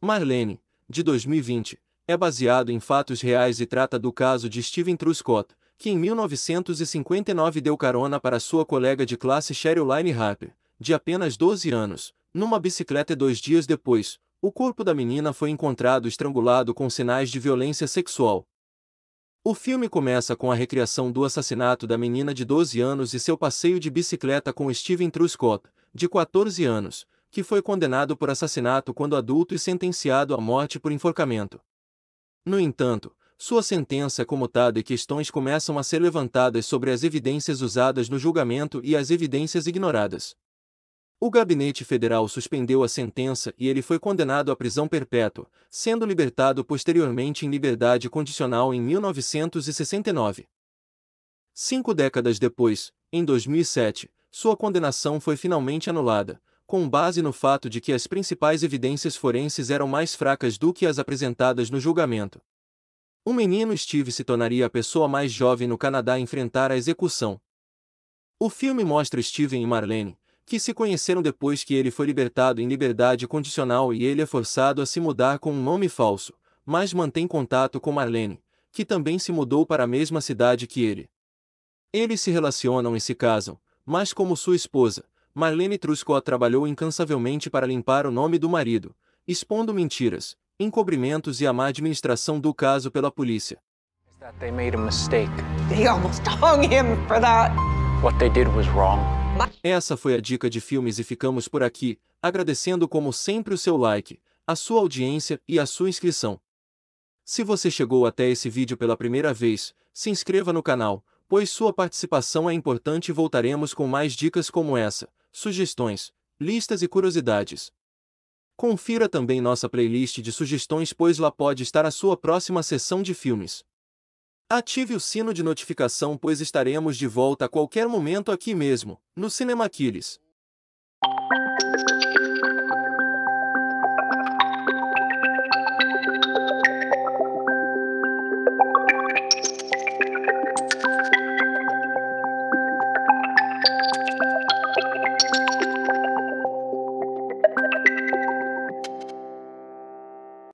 Marlene, de 2020, é baseado em fatos reais e trata do caso de Steven Truscott, que em 1959 deu carona para sua colega de classe Sheryline Harper, de apenas 12 anos, numa bicicleta e dois dias depois, o corpo da menina foi encontrado estrangulado com sinais de violência sexual. O filme começa com a recriação do assassinato da menina de 12 anos e seu passeio de bicicleta com Steven Truscott, de 14 anos, que foi condenado por assassinato quando adulto e sentenciado à morte por enforcamento. No entanto, sua sentença é comutada e questões começam a ser levantadas sobre as evidências usadas no julgamento e as evidências ignoradas. O gabinete federal suspendeu a sentença e ele foi condenado à prisão perpétua, sendo libertado posteriormente em liberdade condicional em 1969. Cinco décadas depois, em 2007, sua condenação foi finalmente anulada, com base no fato de que as principais evidências forenses eram mais fracas do que as apresentadas no julgamento. O menino Steve se tornaria a pessoa mais jovem no Canadá a enfrentar a execução. O filme mostra Steven e Marlene, que se conheceram depois que ele foi libertado em liberdade condicional e ele é forçado a se mudar com um nome falso, mas mantém contato com Marlene, que também se mudou para a mesma cidade que ele. Eles se relacionam e se casam, mas como sua esposa, Marlene Truscott trabalhou incansavelmente para limpar o nome do marido, expondo mentiras, encobrimentos e a má administração do caso pela polícia. They made a mistake. They almost hung him for that. What they did was wrong. Essa foi a dica de filmes e ficamos por aqui, agradecendo como sempre o seu like, a sua audiência e a sua inscrição. Se você chegou até esse vídeo pela primeira vez, se inscreva no canal, pois sua participação é importante e voltaremos com mais dicas como essa sugestões, listas e curiosidades. Confira também nossa playlist de sugestões, pois lá pode estar a sua próxima sessão de filmes. Ative o sino de notificação, pois estaremos de volta a qualquer momento aqui mesmo, no Cinema Aquiles.